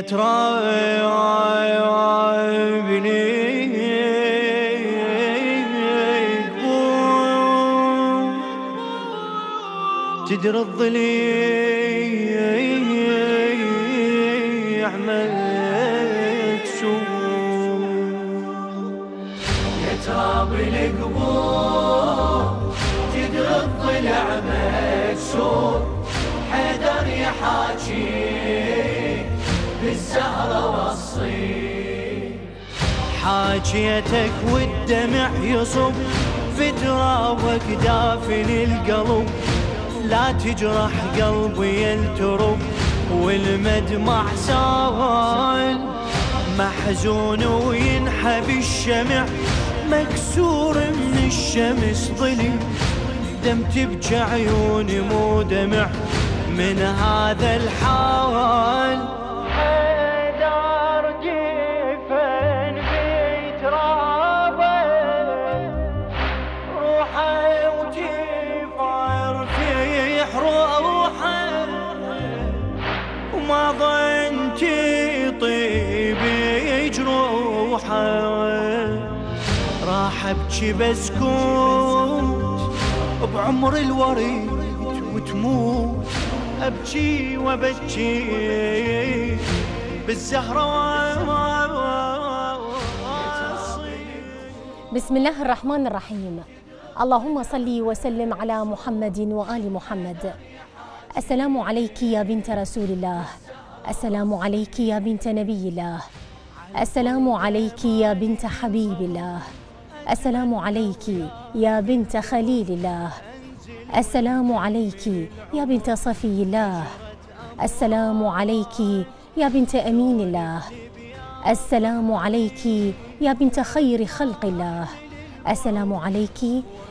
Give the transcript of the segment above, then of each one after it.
ترى تدري الضليع حاجيتك والدمع يصب في ترابك دافن القلب. لا تجرح قلبي يلترب والمدمع سال محزون وينحب الشمع مكسور من الشمس ظلي. دم تبكي عيوني مو دمع من هذا الحال. راح ابكي بسكوت بعمر الوريد وتموت. ابكي وابكي بالزهرة بسم الله الرحمن الرحيم. اللهم صل وسلم على محمد وآل محمد. السلام عليك يا بنت رسول الله. السلام عليك يا بنت نبي الله. السلام عليك يا بنت حبيب الله. السلام عليك يا بنت خليل الله. السلام عليك يا بنت صفي الله. السلام عليك يا بنت أمين الله. السلام عليك يا بنت خير خلق الله. السلام عليك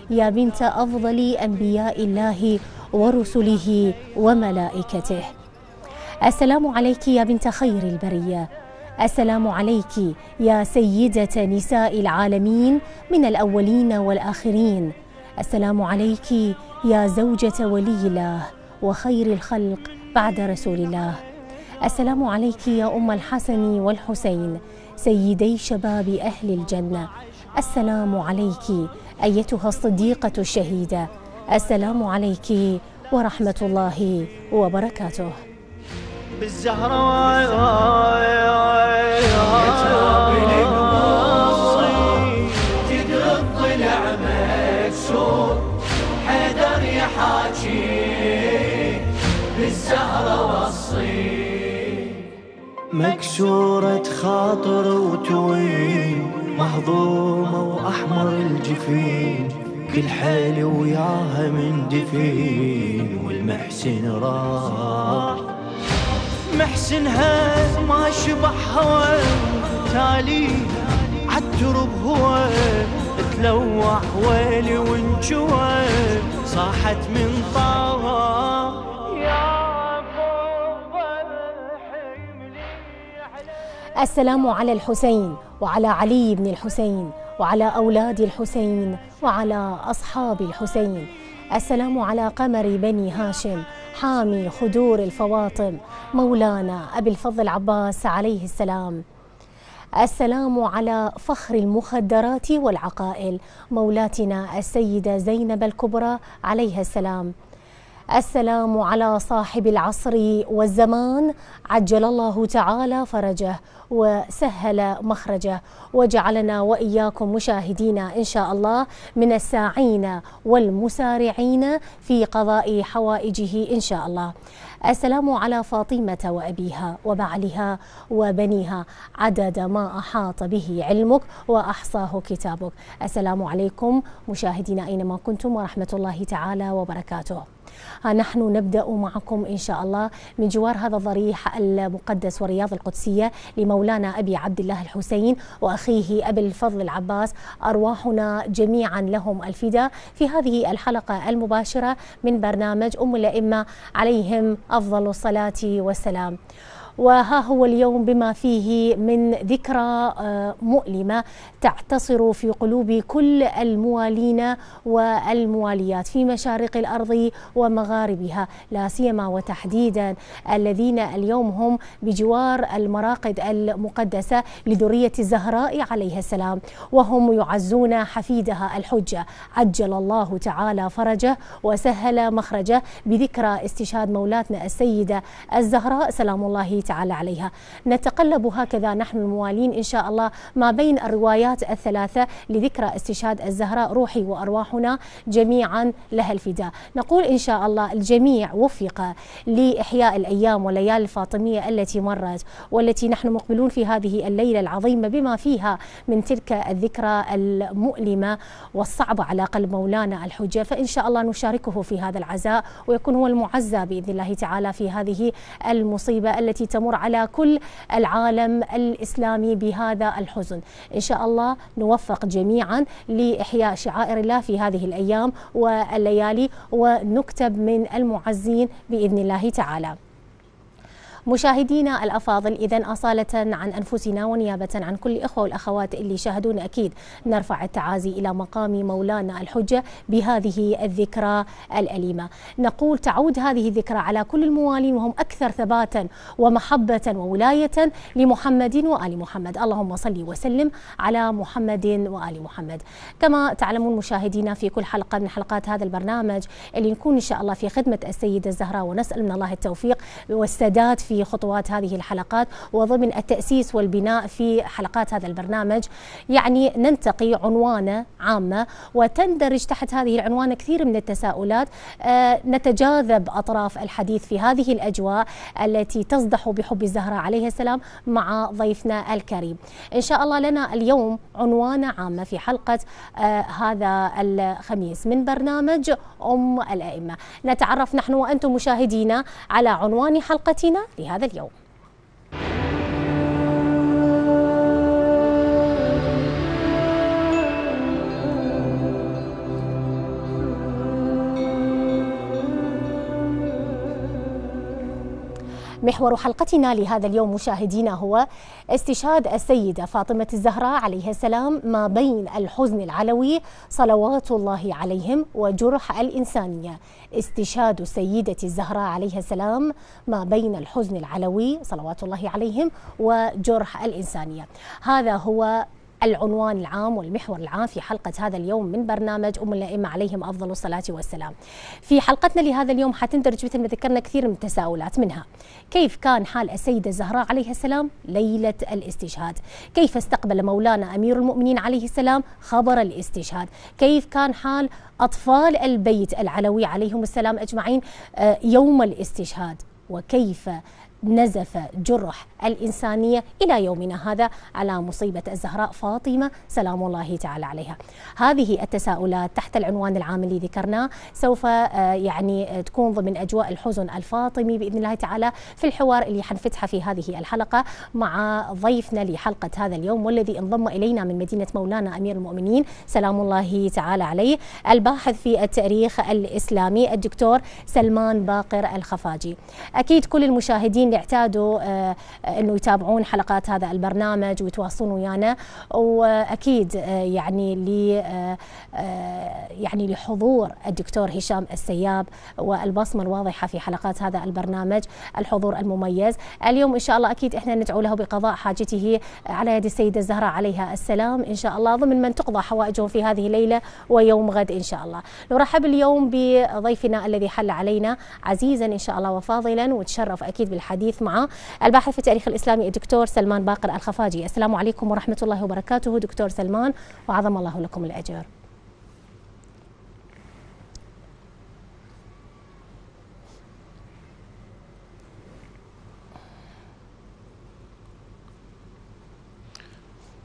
يا بنت أفضل أنبياء الله ورسله وملائكته. السلام عليك يا بنت خير البرية. السلام عليك يا سيدة نساء العالمين من الأولين والآخرين. السلام عليك يا زوجة ولي الله وخير الخلق بعد رسول الله. السلام عليك يا أم الحسن والحسين سيدي شباب أهل الجنة. السلام عليك أيتها الصديقة الشهيدة. السلام عليك ورحمة الله وبركاته. بالزهرة تدري الضلع مكسور حيدر يحاكي بالزهرة والصين مكسورة خاطر وتوين مهضومة وأحمر الجفين. كل حيلي وياها من دفين والمحسن راح. محسنها ما شبح هوى تالي عالترب هو تلوح ويلي وانجوى صاحت من طاها السلام على الحسين وعلى علي بن الحسين وعلى أولاد الحسين وعلى أصحاب الحسين. السلام على قمر بني هاشم حامي خدور الفواطم مولانا أبي الفضل عباس عليه السلام. السلام على فخر المخدرات والعقائل مولاتنا السيدة زينب الكبرى عليها السلام. السلام على صاحب العصر والزمان عجل الله تعالى فرجه وسهل مخرجه وجعلنا وإياكم مشاهدين إن شاء الله من الساعين والمسارعين في قضاء حوائجه إن شاء الله. السلام على فاطمة وأبيها وبعلها وبنيها عدد ما أحاط به علمك وأحصاه كتابك. السلام عليكم مشاهدينا أينما كنتم ورحمة الله تعالى وبركاته. نحن نبدأ معكم إن شاء الله من جوار هذا الضريح المقدس والرياض القدسية لمولانا أبي عبد الله الحسين وأخيه أبي الفضل العباس. أرواحنا جميعا لهم الفداء في هذه الحلقة المباشرة من برنامج أم الأئمة عليهم أفضل الصلاة والسلام. وها هو اليوم بما فيه من ذكرى آه، مؤلمة تعتصر في قلوب كل الموالين والمواليات في مشارق الأرض ومغاربها لا سيما وتحديدا الذين اليوم هم بجوار المراقد المقدسة لذرية الزهراء عليه السلام. وهم يعزون حفيدها الحجة. عجل الله تعالى فرجه وسهل مخرجه بذكرى استشهاد مولاتنا السيدة الزهراء. سلام الله تعالى عليها. نتقلب هكذا نحن الموالين إن شاء الله ما بين الروايات الثلاثة لذكرى استشهاد الزهراء روحي وأرواحنا جميعا لها الفداء. نقول إن شاء الله الجميع وفق لإحياء الأيام والليالي الفاطمية التي مرت والتي نحن مقبلون في هذه الليلة العظيمة بما فيها من تلك الذكرى المؤلمة والصعبة على قلب مولانا الحجة. فإن شاء الله نشاركه في هذا العزاء ويكون هو المعزى بإذن الله تعالى في هذه المصيبة التي تمر على كل العالم الإسلامي بهذا الحزن. إن شاء الله نوفق جميعا لإحياء شعائر الله في هذه الأيام والليالي ونكتب من المعزين بإذن الله تعالى. مشاهدينا الأفاضل اذا أصالة عن أنفسنا ونيابة عن كل الاخوه والأخوات اللي شاهدونا أكيد نرفع التعازي إلى مقام مولانا الحجة بهذه الذكرى الأليمة. نقول تعود هذه الذكرى على كل الموالين وهم أكثر ثباتا ومحبة وولاية لمحمد وآل محمد، اللهم صل وسلم على محمد وآل محمد. كما تعلمون مشاهدينا في كل حلقة من حلقات هذا البرنامج اللي نكون إن شاء الله في خدمة السيدة الزهراء ونسأل من الله التوفيق والسداد في خطوات هذه الحلقات وضمن التأسيس والبناء في حلقات هذا البرنامج. يعني ننتقي عنوانة عامة وتندرج تحت هذه العنوان كثير من التساؤلات. آه نتجاذب أطراف الحديث في هذه الأجواء التي تصدح بحب الزهراء عليه السلام مع ضيفنا الكريم. إن شاء الله لنا اليوم عنوانة عامة في حلقة آه هذا الخميس من برنامج أم الأئمة. نتعرف نحن وأنتم مشاهدينا على عنوان حلقتنا. لهذا اليوم. محور حلقتنا لهذا اليوم مشاهدينا هو استشهاد السيدة فاطمة الزهراء عليه السلام ما بين الحزن العلوي صلوات الله عليهم وجرح الإنسانية. استشهاد السيدة الزهراء عليه السلام ما بين الحزن العلوي صلوات الله عليهم وجرح الإنسانية. هذا هو العنوان العام والمحور العام في حلقة هذا اليوم من برنامج أم الأئمة عليهم أفضل الصلاة والسلام. في حلقتنا لهذا اليوم حتندرج مثل ما ذكرنا كثير من التساؤلات منها. كيف كان حال السيدة الزهراء عليه السلام؟ ليلة الاستشهاد. كيف استقبل مولانا أمير المؤمنين عليه السلام؟ خبر الاستشهاد. كيف كان حال أطفال البيت العلوي عليهم السلام أجمعين؟ آه، يوم الاستشهاد. وكيف نزف جرح الإنسانية إلى يومنا هذا على مصيبة الزهراء فاطمة سلام الله تعالى عليها. هذه التساؤلات تحت العنوان العام اللي ذكرناه سوف آه، يعني تكون ضمن أجواء الحزن الفاطمي بإذن الله تعالى في الحوار اللي حنفتحه في هذه الحلقة مع ضيفنا لحلقة هذا اليوم والذي انضم إلينا من مدينة مولانا أمير المؤمنين سلام الله تعالى عليه الباحث في التاريخ الإسلامي الدكتور سلمان باقر الخفاجي. أكيد كل المشاهدين اللي اعتادوا آه، إنه يتابعون حلقات هذا البرنامج ويتواصلون ويانا. وأكيد آه، يعني ل آه، يعني لحضور الدكتور هشام السياب والبصمة الواضحة في حلقات هذا البرنامج الحضور المميز. اليوم إن شاء الله أكيد إحنا ندعو له بقضاء حاجته على يد السيدة الزهراء عليها السلام. إن شاء الله ضمن من تقضى حوائجهم في هذه الليلة ويوم غد إن شاء الله. نرحب اليوم بضيفنا الذي حل علينا عزيزا إن شاء الله وفاضلا وتشرف أكيد بالحديث الحديث مع الباحث في التاريخ الإسلامي الدكتور سلمان باقر الخفاجي. السلام عليكم ورحمة الله وبركاته دكتور سلمان وعظم الله لكم الأجر.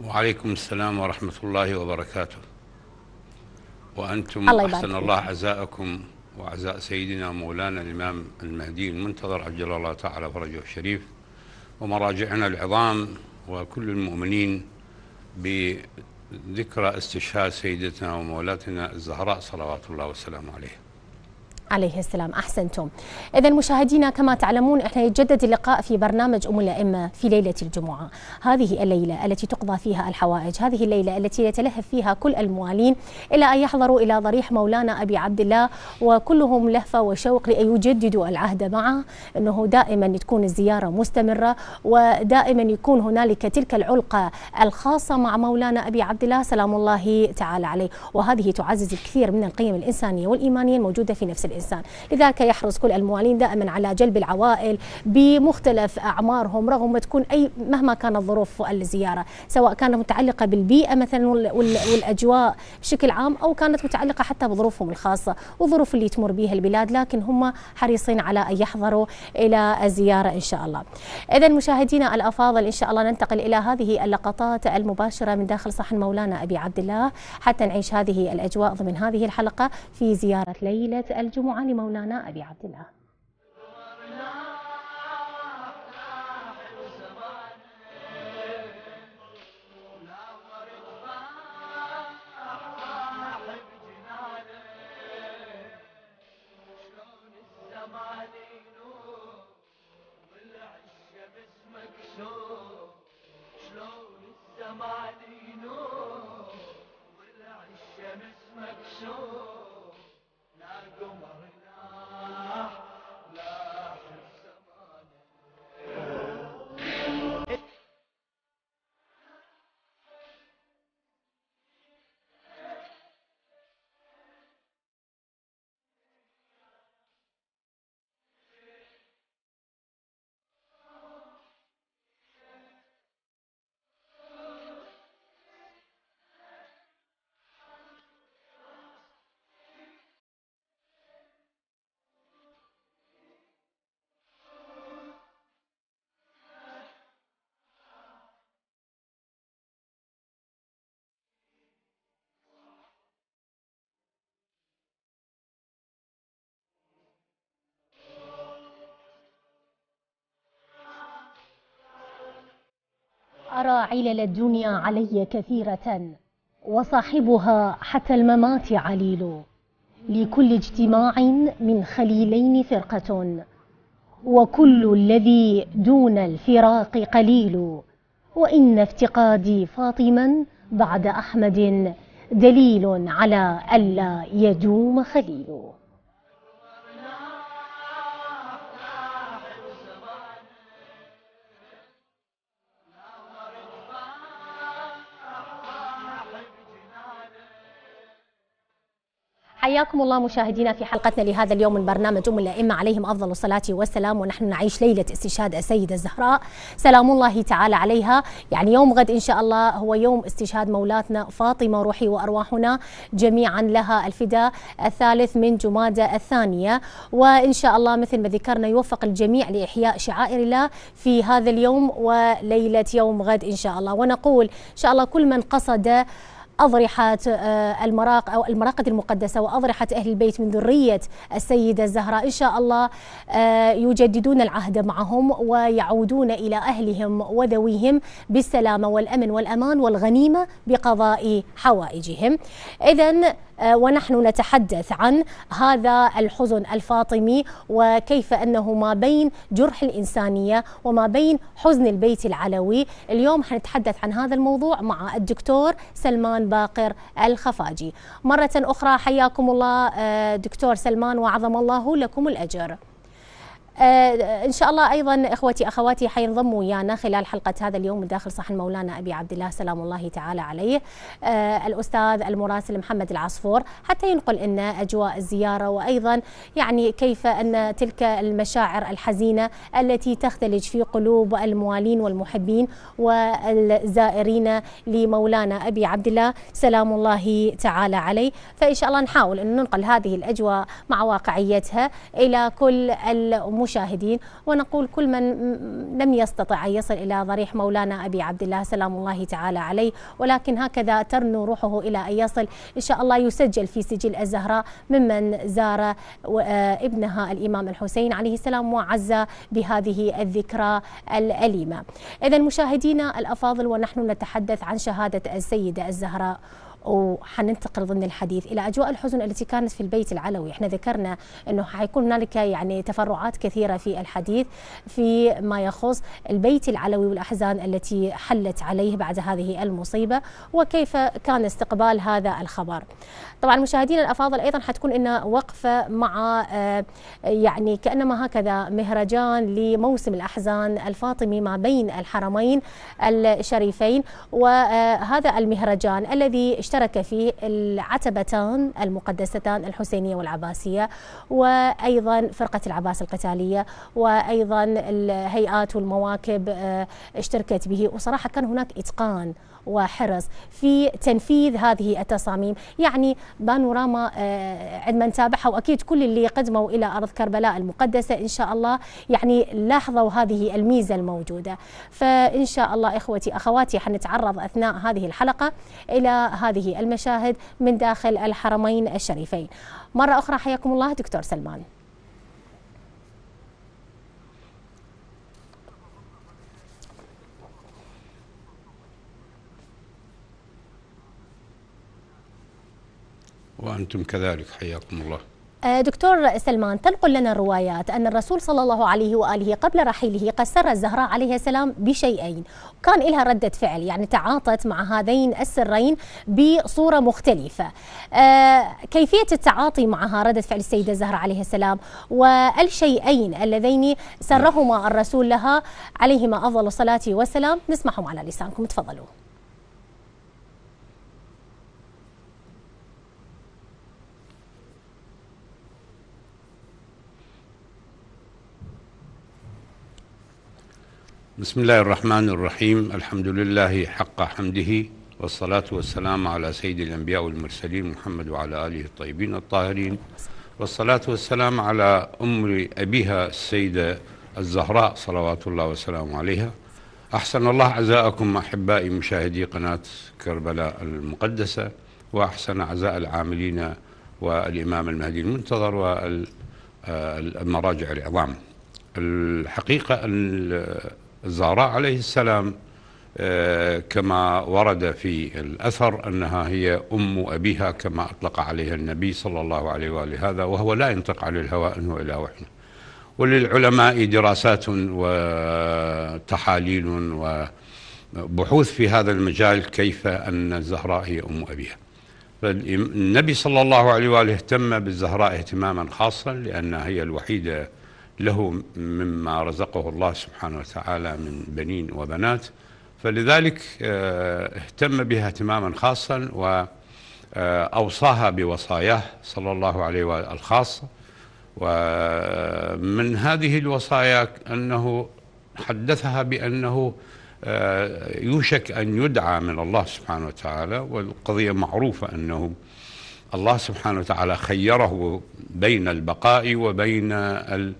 وعليكم السلام ورحمة الله وبركاته. وأنتم الله أحسن الله عزاءكم. وأعزاء سيدنا مولانا الإمام المهدي المنتظر عجل الله تعالى فرجه الشريف ومراجعنا العظام وكل المؤمنين بذكرى استشهاد سيدتنا ومولاتنا الزهراء صلوات الله وسلامه عليها عليه السلام أحسنتم. اذا مشاهدينا كما تعلمون إحنا يتجدد اللقاء في برنامج أم الأئمة في ليلة الجمعة. هذه الليلة التي تقضى فيها الحوائج، هذه الليلة التي يتلهف فيها كل الموالين إلى أن يحضروا إلى ضريح مولانا أبي عبد الله وكلهم لهفة وشوق لأن يجددوا العهد معه إنه دائما تكون الزيارة مستمرة ودائما يكون هنالك تلك العلقة الخاصة مع مولانا أبي عبد الله سلام الله تعالى عليه، وهذه تعزز الكثير من القيم الإنسانية والإيمانية الموجودة في نفس الإنسان، لذلك يحرص كل الموالين دائما على جلب العوائل بمختلف أعمارهم رغم تكون أي مهما كانت ظروف الزيارة، سواء كانت متعلقة بالبيئة مثلا والأجواء بشكل عام أو كانت متعلقة حتى بظروفهم الخاصة والظروف اللي تمر بها البلاد، لكن هم حريصين على أن يحضروا إلى الزيارة إن شاء الله. اذا مشاهدينا الأفاضل إن شاء الله ننتقل إلى هذه اللقطات المباشرة من داخل صحن مولانا أبي عبد الله حتى نعيش هذه الأجواء ضمن هذه الحلقة في زيارة ليلة الجمعه لمولانا أبي عبد الله. علل الدنيا علي كثيرة وصاحبها حتى الممات عليل. لكل اجتماع من خليلين فرقة وكل الذي دون الفراق قليل. وإن افتقادي فاطما بعد أحمد دليل على ألا يدوم خليل. حياكم الله مشاهدينا في حلقتنا لهذا اليوم من برنامج أم الائمه عليهم أفضل الصلاة والسلام ونحن نعيش ليلة استشهاد السيده الزهراء. سلام الله تعالى عليها. يعني يوم غد إن شاء الله هو يوم استشهاد مولاتنا فاطمة روحي وأرواحنا جميعا لها الفداء الثالث من جمادى الثانية. وإن شاء الله مثل ما ذكرنا يوفق الجميع لإحياء شعائر الله في هذا اليوم وليلة يوم غد إن شاء الله. ونقول إن شاء الله كل من قصد أضرحة آه، المراق أو المراقد المقدسة وأضرحة أهل البيت من ذرية السيدة الزهراء. إن شاء الله آه، يجددون العهد معهم ويعودون إلى أهلهم وذويهم بالسلامة والأمن والأمان والغنيمة بقضاء حوائجهم. إذا آه، ونحن نتحدث عن هذا الحزن الفاطمي وكيف أنه ما بين جرح الإنسانية وما بين حزن البيت العلوي، اليوم حنتحدث عن هذا الموضوع مع الدكتور سلمان باقر الخفاجي. مرة أخرى حياكم الله آه، دكتور سلمان وعظم الله لكم الأجر. آه إن شاء الله أيضا إخوتي أخواتي حينضموا ويانا خلال حلقة هذا اليوم من داخل صحن مولانا أبي عبد الله. سلام الله تعالى عليه. آه الأستاذ المراسل محمد العصفور حتى ينقل لنا أجواء الزيارة وأيضا يعني كيف أن تلك المشاعر الحزينة التي تختلج في قلوب الموالين والمحبين والزائرين لمولانا أبي عبد الله. سلام الله تعالى عليه. فإن شاء الله نحاول أن ننقل هذه الأجواء مع واقعيتها إلى كل المشاهدين المشاهدين ونقول كل من لم يستطع أن يصل إلى ضريح مولانا أبي عبد الله سلام الله تعالى عليه. ولكن هكذا ترنو روحه إلى أن يصل. إن شاء الله يسجل في سجل الزهراء ممن زار آه، ابنها الإمام الحسين عليه السلام وعز بهذه الذكرى الأليمة. إذا مشاهدينا الأفاضل ونحن نتحدث عن شهادة السيدة الزهراء. وحننتقل ضمن الحديث إلى أجواء الحزن التي كانت في البيت العلوي، إحنا ذكرنا إنه حيكون هنالك يعني تفرعات كثيرة في الحديث في ما يخص البيت العلوي والأحزان التي حلت عليه بعد هذه المصيبة وكيف كان استقبال هذا الخبر. طبعا مشاهدينا الأفاضل أيضا حتكون لنا وقفة مع آه، يعني كأنما هكذا مهرجان لموسم الأحزان الفاطمي ما بين الحرمين الشريفين وهذا المهرجان الذي اشترك فيه العتبتان المقدستان الحسينية والعباسية وأيضا فرقة العباس القتالية وأيضا الهيئات والمواكب آه، اشتركت به. وصراحة كان هناك إتقان وحرص في تنفيذ هذه التصاميم. يعني بانوراما آه، عندما نتابعها وأكيد كل اللي قدموا إلى أرض كربلاء المقدسة إن شاء الله يعني لاحظوا هذه الميزة الموجودة. فإن شاء الله إخوتي أخواتي حنتعرض أثناء هذه الحلقة إلى هذه المشاهد من داخل الحرمين الشريفين. مرة أخرى حياكم الله دكتور سلمان. وأنتم كذلك حياكم الله. آه، دكتور سلمان تنقل لنا الروايات أن الرسول صلى الله عليه وآله قبل رحيله قد سر الزهراء عليه السلام بشيئين. وكان لها ردة فعل يعني تعاطت مع هذين السرين بصورة مختلفة. آه، كيفية التعاطي معها ردة فعل السيدة الزهراء عليه السلام؟ والشيئين اللذين سرهما الرسول لها عليهما أفضل الصلاة والسلام؟ نسمعهم على لسانكم تفضلوا. بسم الله الرحمن الرحيم. الحمد لله حق حمده والصلاة والسلام على سيد الأنبياء والمرسلين محمد وعلى آله الطيبين الطاهرين. والصلاة والسلام على أم أبيها السيدة الزهراء صلوات الله وسلامه عليها. أحسن الله عزاءكم أحبائي مشاهدي قناة كربلاء المقدسة وأحسن عزاء العاملين والإمام المهدي المنتظر والمراجع العظام. الحقيقة الزهراء عليه السلام آه، كما ورد في الأثر أنها هي أم أبيها كما أطلق عليها النبي صلى الله عليه وآله هذا وهو لا ينطق عن الهوى أنه إلى وحي وللعلماء دراسات وتحاليل وبحوث في هذا المجال كيف أن الزهراء هي أم أبيها. فالنبي صلى الله عليه وآله اهتم بالزهراء اهتماما خاصا لأنها هي الوحيدة له مما رزقه الله سبحانه وتعالى من بنين وبنات. فلذلك آه، اهتم بها اهتماما خاصا وأوصاها بوصاياه صلى الله عليه وسلم الخاصة ومن هذه الوصايا أنه حدثها بأنه آه، يوشك أن يدعى من الله سبحانه وتعالى. والقضية معروفة أنه الله سبحانه وتعالى خيره بين البقاء وبين ال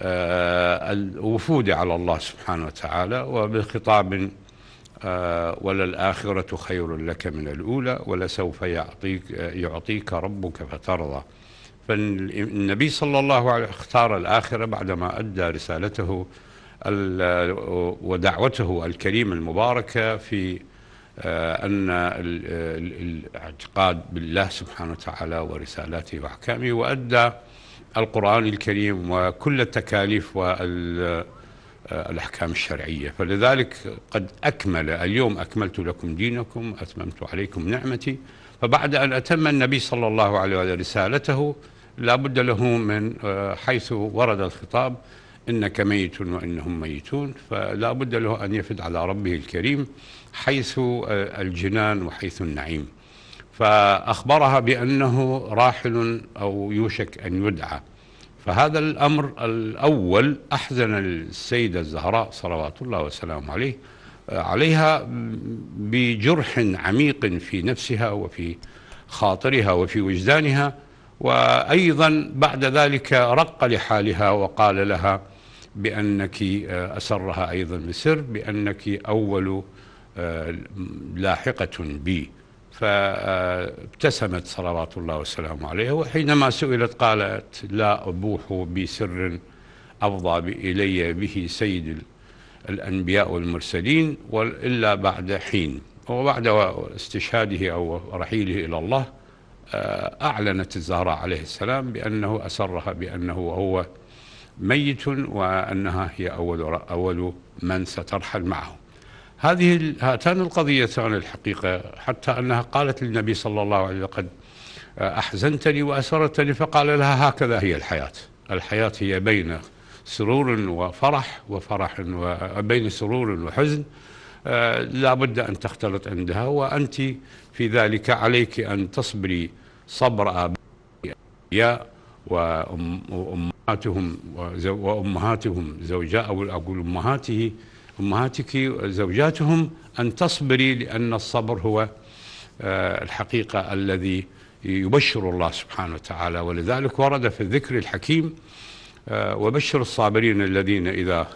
آه، الوفود على الله سبحانه وتعالى وبخطاب آه، وللآخرة خير لك من الأولى ولسوف يعطيك يعطيك ربك فترضى. فالنبي صلى الله عليه وسلم اختار الآخرة بعدما أدى رسالته ودعوته الكريمة المباركة في آه، أن الاعتقاد بالله سبحانه وتعالى ورسالاته وأحكامه وأدى القرآن الكريم وكل التكاليف والأحكام الشرعية. فلذلك قد أكمل اليوم أكملت لكم دينكم أتممت عليكم نعمتي. فبعد أن أتم النبي صلى الله عليه وسلم رسالته لا بد له من حيث ورد الخطاب إنك ميت وإنهم ميتون. فلا بد له أن يفد على ربه الكريم حيث الجنان وحيث النعيم. فأخبرها بأنه راحل أو يوشك أن يدعى. فهذا الأمر الأول أحزن السيدة الزهراء صلوات الله وسلامه عليه عليها بجرح عميق في نفسها وفي خاطرها وفي وجدانها وأيضا بعد ذلك رق لحالها وقال لها بأنك أسرها أيضا بسر بأنك أول لاحقة بي. فابتسمت صلوات الله وسلامه عليه وحينما سئلت قالت لا أبوح بسر أفضى إلي به سيد الأنبياء والمرسلين إلا بعد حين. وبعد استشهاده أو رحيله إلى الله آه، أعلنت الزهراء عليه السلام بأنه أسرها بأنه هو ميت وأنها هي أول أول من سترحل معه. هذه هاتان القضيتان الحقيقة حتى أنها قالت للنبي صلى الله عليه وسلم قد أحزنتني وأسرتني فقال لها هكذا هي الحياة. الحياة هي بين سرور وفرح وفرح وبين سرور وحزن. آه، لا بد أن تختلط عندها وأنت في ذلك عليك أن تصبري صبر آبائها وأمهاتهم وأمهاتهم زوجاء أو أقول أمهاته. أمهاتك زوجاتهم أن تصبري لأن الصبر هو آه، الحقيقة الذي يبشر الله سبحانه وتعالى. ولذلك ورد في الذكر الحكيم آه، وبشر الصابرين الذين إذا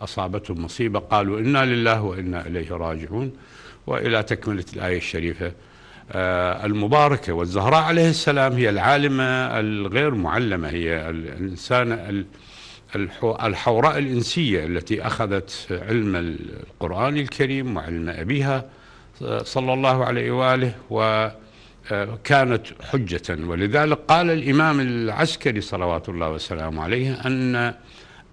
أصابتهم مصيبة قالوا إنا لله وإنا إليه راجعون وإلى تكملة الآية الشريفة. آه، المباركة والزهراء عليه السلام هي العالمة الغير معلمة هي الإنسان الحوراء الإنسية التي أخذت علم القرآن الكريم وعلم أبيها صلى الله عليه وآله وكانت حجة. ولذلك قال الإمام العسكري صلوات الله وسلامه عليه أن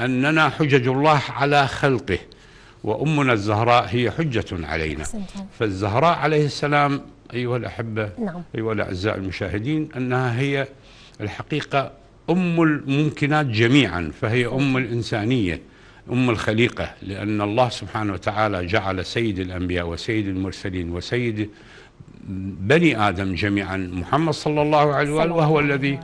أننا حجج الله على خلقه وأمنا الزهراء هي حجة علينا. فالزهراء عليه السلام أيها الأحبة نعم. أيها الأعزاء المشاهدين أنها هي الحقيقة أم الممكنات جميعا فهي أم الإنسانية أم الخليقة لأن الله سبحانه وتعالى جعل سيد الأنبياء وسيد المرسلين وسيد بني آدم جميعا. محمد صلى الله عليه وآله وهو الذي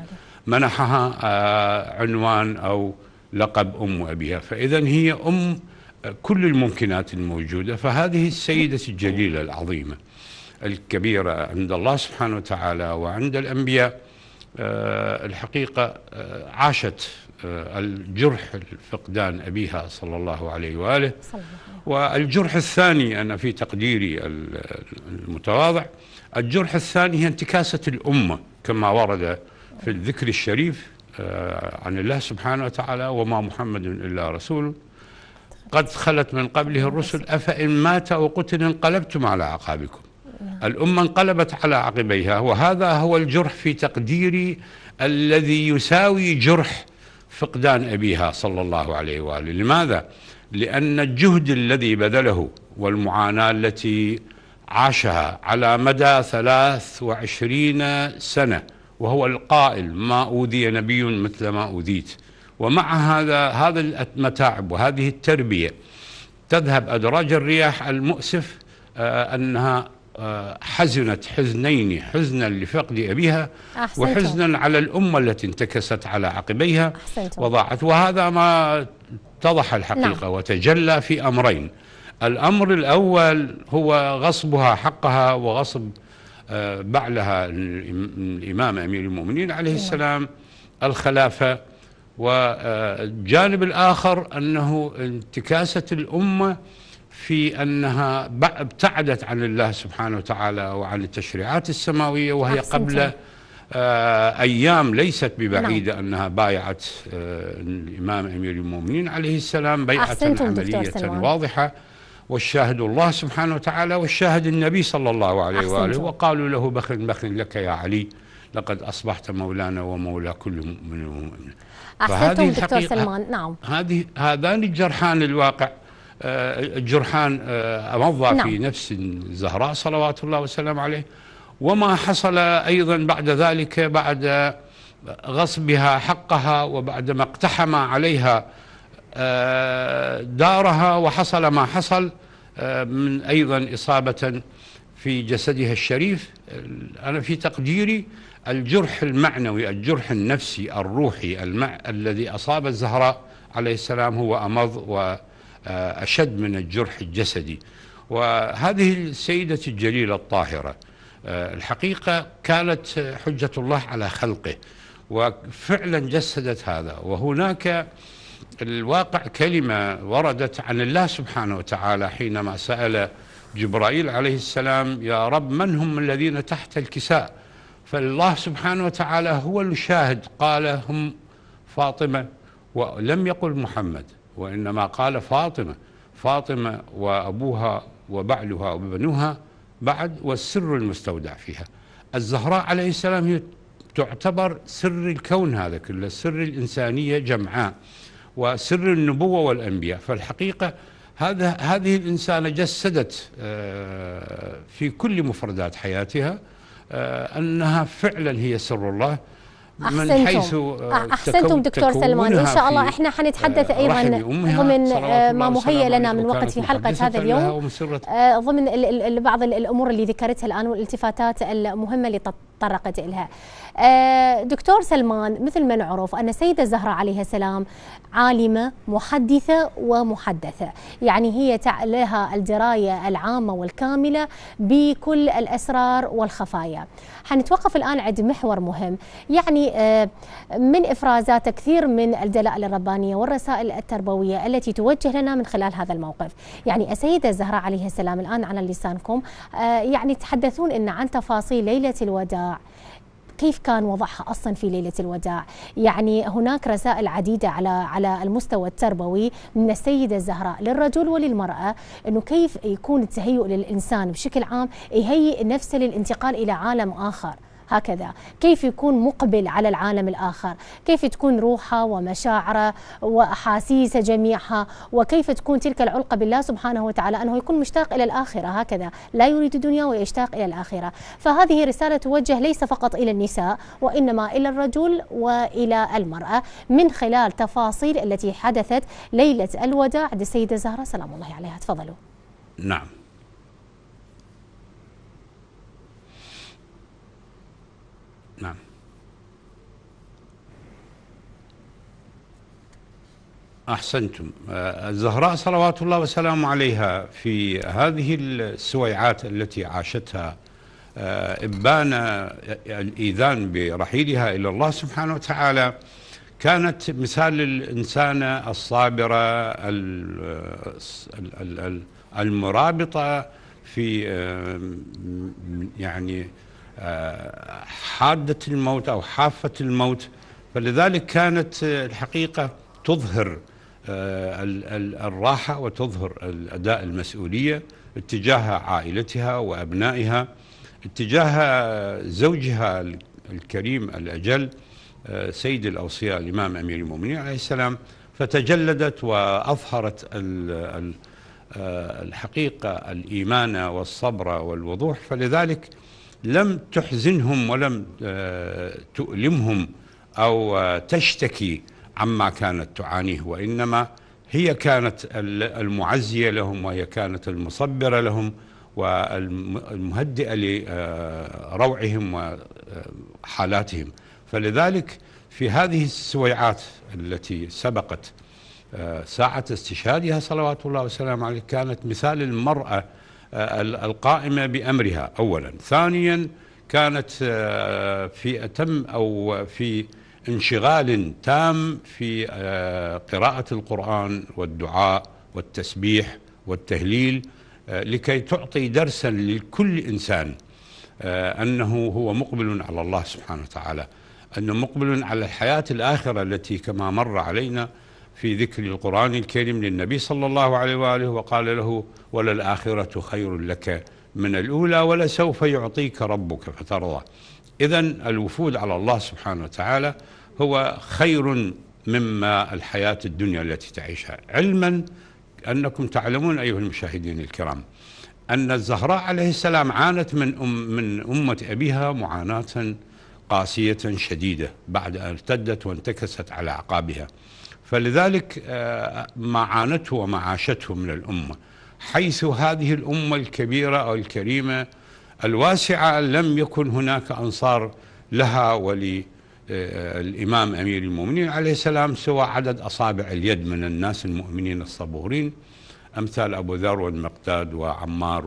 منحها آه، عنوان أو لقب أم أبيها. فإذا هي أم كل الممكنات الموجودة. فهذه السيدة الجليلة العظيمة الكبيرة عند الله سبحانه وتعالى وعند الأنبياء. الحقيقة آه، عاشت آه، الجرح الفقدان أبيها صلى الله عليه وآله. والجرح الثاني أنا في تقديري المتواضع الجرح الثاني هي انتكاسة الأمة كما ورد في الذكر الشريف عن الله سبحانه وتعالى وما محمد إلا رسول. قد خلت من قبله الرسل أفإن مات أو قتل انقلبتم على عقابكم الأمة انقلبت على عقبيها وهذا هو الجرح في تقديري الذي يساوي جرح فقدان أبيها صلى الله عليه وآله لماذا؟ لأن الجهد الذي بذله والمعاناة التي عاشها على مدى ثلاث وعشرين سنة وهو القائل ما أوذي نبي مثل ما أوذيت ومع هذا هذا المتاعب وهذه التربية تذهب أدراج الرياح المؤسف آه، أنها حزنت حزنين حزنا لفقد أبيها أحسنتم. وحزنا على الأمة التي انتكست على عقبيها أحسنتم. وضاعت وهذا ما اتضح الحقيقة نعم. وتجلى في أمرين الأمر الأول هو غصبها حقها وغصب آه، بعلها الإمام أمير المؤمنين عليه نعم. السلام الخلافة والجانب الآخر أنه انتكاسة الأمة في أنها ابتعدت عن الله سبحانه وتعالى وعن التشريعات السماوية وهي قبل آه أيام ليست ببعيدة نعم. أنها بايعت آه الإمام أمير المؤمنين عليه السلام بيعة عملية واضحة. والشاهد الله سبحانه وتعالى والشاهد النبي صلى الله عليه أحسنتم. وآله وقالوا له بخ بخ لك يا علي لقد أصبحت مولانا ومولى كل مؤمن ومؤمن أحسنتم دكتور سلمان. نعم. هذه هذان الجرحان الواقع. الجرحان آه، مضى نعم. في نفس الزهراء صلوات الله وسلامه عليه وما حصل أيضا بعد ذلك بعد غصبها حقها وبعدما اقتحم عليها آه، دارها وحصل ما حصل آه، من أيضا إصابة في جسدها الشريف أنا في تقديري الجرح المعنوي الجرح النفسي الروحي المع... الذي أصاب الزهراء عليه السلام هو أمض و آه، أشد من الجرح الجسدي. وهذه السيدة الجليلة الطاهرة آه، الحقيقة كانت حجة الله على خلقه وفعلا جسدت هذا. وهناك الواقع كلمة وردت عن الله سبحانه وتعالى حينما سأل جبرائيل عليه السلام يا رب من هم الذين تحت الكساء؟ فالله سبحانه وتعالى هو الشاهد قال هم فاطمة ولم يقل محمد. وإنما قال فاطمة. فاطمة وأبوها وبعلها وبنوها بعد والسر المستودع فيها. الزهراء عليه السلام هي تعتبر سر الكون هذا كله سر الإنسانية جمعاء وسر النبوة والأنبياء. فالحقيقة هذا هذه الإنسانة جسدت آه، في كل مفردات حياتها آه، أنها فعلا هي سر الله. من حيث آه، أحسنتم دكتور سلمان. إن شاء الله إحنا حنتحدث آه، أيضا ضمن آه، ما مهيأ لنا من وقت في حلقة هذا اليوم. ضمن بعض الأمور اللي ذكرتها الآن والالتفاتات المهمة اللي تطرقت لها دكتور سلمان مثل ما نعرف أن السيدة الزهراء عليه السلام عالمة محدثة ومحدثة. يعني هي لها الدراية العامة والكاملة بكل الأسرار والخفايا. حنتوقف الآن عند محور مهم. يعني آه، من إفرازات كثير من الدلائل الربانية والرسائل التربوية التي توجه لنا من خلال هذا الموقف. يعني السيدة الزهراء عليه السلام الآن على لسانكم. آه، يعني تحدثون إن عن تفاصيل ليلة الوداع. كيف كان وضعها أصلا في ليلة الوداع؟ يعني هناك رسائل عديدة على على المستوى التربوي من السيدة الزهراء للرجل وللمرأة إنه كيف يكون التهيؤ للإنسان بشكل عام يهيئ نفسه للانتقال إلى عالم آخر. هكذا. كيف يكون مقبل على العالم الآخر؟ كيف تكون روحه ومشاعره وأحاسيسه جميعها؟ وكيف تكون تلك العلقة بالله سبحانه وتعالى أنه يكون مشتاق إلى الآخرة؟ هكذا. لا يريد الدنيا ويشتاق إلى الآخرة. فهذه رسالة توجه ليس فقط إلى النساء وإنما إلى الرجل وإلى المرأة من خلال تفاصيل التي حدثت ليلة الوداع عند السيدة زهرة. سلام الله عليها. تفضلوا. نعم. أحسنتم. آه، الزهراء صلوات الله وسلامه عليها في هذه السويعات التي عاشتها آه، إبان الإيذان برحيلها إلى الله سبحانه وتعالى كانت مثال الإنسانة الصابرة المرابطة في آه، يعني حادة الموت أو حافة الموت فلذلك كانت الحقيقة تظهر آه، الراحة وتظهر الأداء المسؤولية اتجاه عائلتها وأبنائها اتجاه زوجها الكريم الأجل آه، سيد الأوصياء الإمام أمير المؤمنين عليه السلام. فتجلدت وأظهرت آه، الحقيقة الإيمان والصبر والوضوح. فلذلك لم تحزنهم ولم آه، تؤلمهم أو آه، تشتكي عما كانت تعانيه وإنما هي كانت المعزية لهم وهي كانت المصبرة لهم والمهدئة لروعهم وحالاتهم. فلذلك في هذه السويعات التي سبقت ساعة استشهادها صلوات الله وسلامه عليه كانت مثال المرأة القائمة بأمرها أولا. ثانيا كانت في أتم أو في انشغال تام في آه، قراءة القرآن والدعاء والتسبيح والتهليل لكي تعطي درسا لكل إنسان أنه هو مقبل على الله سبحانه وتعالى أنه مقبل على الحياة الآخرة التي كما مر علينا في ذكر القرآن الكريم للنبي صلى الله عليه وآله وقال له وللآخرة خير لك من الأولى ولسوف يعطيك ربك فترضى. إذا الوفود على الله سبحانه وتعالى هو خير مما الحياة الدنيا التي تعيشها. علما أنكم تعلمون أيها المشاهدين الكرام أن الزهراء عليه السلام عانت من أم من أمة أبيها معاناة قاسية شديدة بعد أن ارتدت وانتكست على أعقابها. فلذلك آه، ما عانته وما عاشته من الأمة. حيث هذه الأمة الكبيرة أو الكريمة الواسعة لم يكن هناك أنصار لها وللإمام آه، أمير المؤمنين عليه السلام سوى عدد أصابع اليد من الناس المؤمنين الصبورين أمثال أبو ذر والمقداد وعمار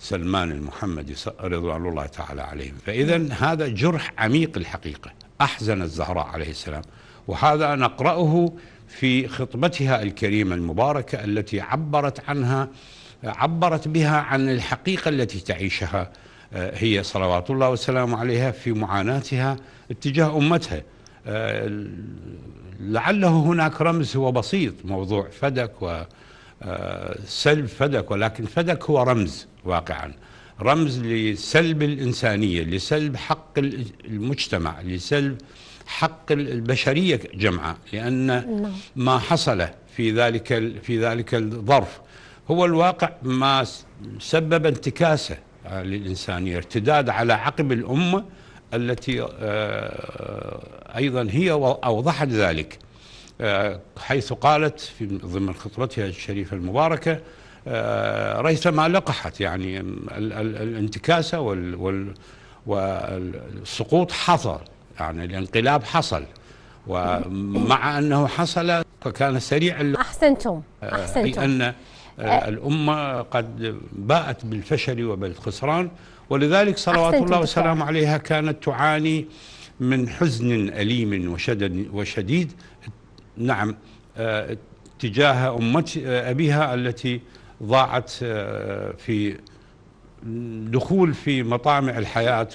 وسلمان المحمدي رضوان الله تعالى عليهم. فإذا هذا جرح عميق الحقيقة أحزن الزهراء عليه السلام. وهذا نقرأه في خطبتها الكريمة المباركة التي عبرت عنها عبرت بها عن الحقيقة التي تعيشها آه، هي صلوات الله وسلامه عليها في معاناتها اتجاه أمتها آه، لعله هناك رمز هو بسيط موضوع فدك وسلب آه، فدك ولكن فدك هو رمز واقعا رمز لسلب الإنسانية لسلب حق المجتمع لسلب حق البشرية جمعاء لأن نعم. ما حصل في ذلك في ذلك الظرف هو الواقع ما سبب انتكاسة للإنسانية ارتداد على عقب الأمة التي آه، أيضا هي أوضحت ذلك آه، حيث قالت في ضمن خطبتها الشريفة المباركة آه، ريثما لقحت يعني الانتكاسة والسقوط حصل يعني الانقلاب حصل ومع أنه حصل فكان سريع أحسنتم أحسنتم. أي أن الأمة قد باءت بالفشل وبالخسران ولذلك صلوات الله وسلامه عليها كانت تعاني من حزن أليم وشدد وشديد نعم آه، تجاه أمة آه، أبيها التي ضاعت آه، في دخول في مطامع الحياة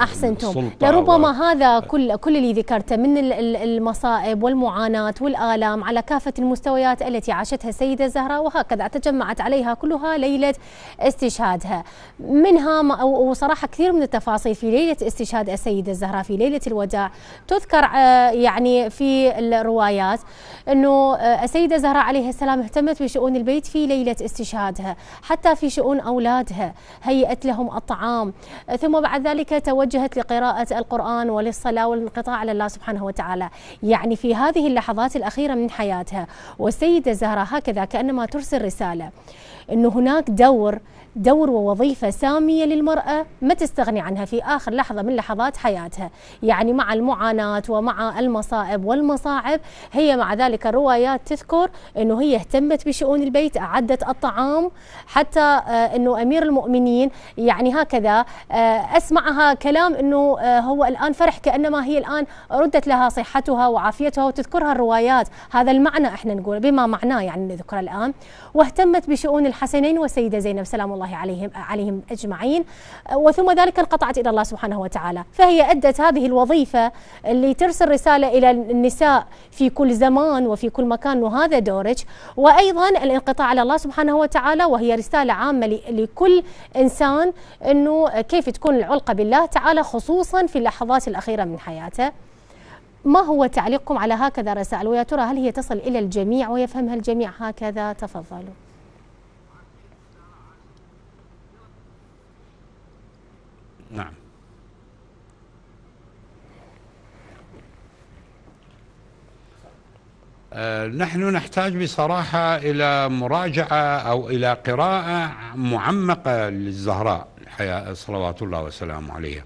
أحسنتم. لربما و... هذا كل كل اللي ذكرته من المصائب والمعاناة والآلام على كافة المستويات التي عاشتها السيدة الزهراء وهكذا تجمعت عليها كلها ليلة استشهادها. منها وصراحة كثير من التفاصيل في ليلة استشهاد السيدة الزهراء في ليلة الوداع تذكر آه، يعني في الروايات أنه آه، السيدة الزهراء عليه السلام اهتمت بشؤون البيت في ليلة استشهادها حتى في شؤون أولادها. هيئت لهم الطعام. ثم بعد ذلك توجهت لقراءة القرآن وللصلاة والانقطاع على الله سبحانه وتعالى. يعني في هذه اللحظات الأخيرة من حياتها والسيدة زهرة هكذا كأنما ترسل رسالة. أنه هناك دور دور ووظيفة سامية للمرأة ما تستغني عنها في آخر لحظة من لحظات حياتها. يعني مع المعاناة ومع المصائب والمصاعب هي مع ذلك الروايات تذكر أنه هي اهتمت بشؤون البيت أعدت الطعام حتى آه، أنه أمير المؤمنين يعني هكذا. آه، أسمعها كلام أنه آه، هو الآن فرح كأنما هي الآن ردت لها صحتها وعافيتها وتذكرها الروايات. هذا المعنى إحنا نقول بما معناه يعني نذكره الآن. واهتمت بشؤون الحسنين والسيدة زينب. سلام الله الله عليهم عليهم أجمعين. وثم ذلك انقطعت إلى الله سبحانه وتعالى. فهي أدت هذه الوظيفة اللي ترسل رسالة إلى النساء في كل زمان وفي كل مكان وهذا دورك وأيضا الانقطاع على الله سبحانه وتعالى وهي رسالة عامة لكل إنسان إنه كيف تكون العلقة بالله تعالى خصوصا في اللحظات الأخيرة من حياته. ما هو تعليقكم على هكذا رسائل؟ ويا ترى هل هي تصل إلى الجميع؟ ويفهمها الجميع. هكذا تفضلوا نعم آه، نحن نحتاج بصراحة إلى مراجعة أو إلى قراءة معمقة للزهراء صلوات الله وسلامه عليها.